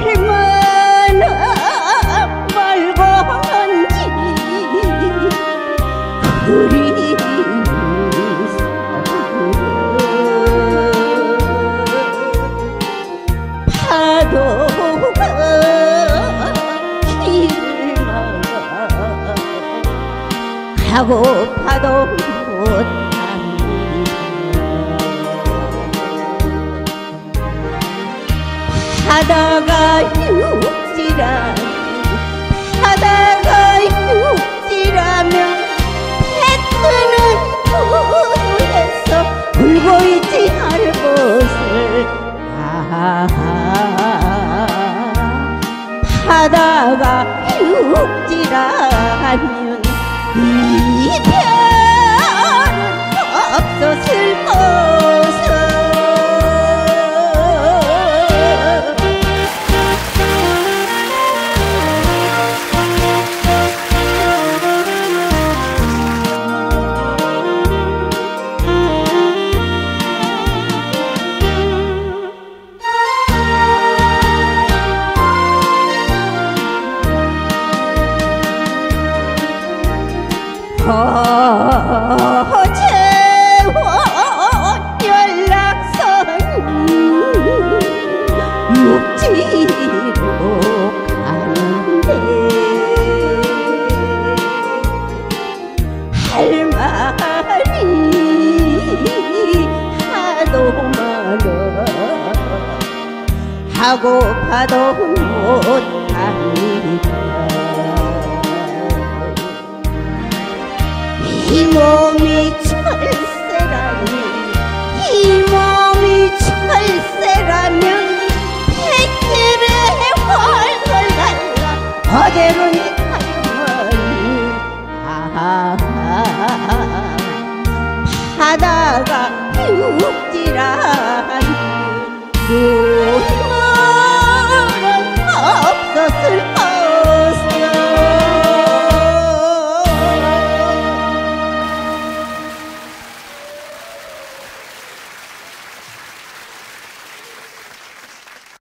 할만한 말건지. 그리 파도가 길을 막아 가고 파도 못 바다가 육지라 바다가 육지라면 해 뜨는 구두에서 울고 있지 않을 것을. 아 바다가 육지라면 어제와 연락선 육지로 가는데 할 말이 하도 많아 하고 파도 못합니다 이 몸이 철새라면 이 몸이 철새라면 백길에 활걸 날라. 어제로니 가려니 아하하. 바다가 육지라.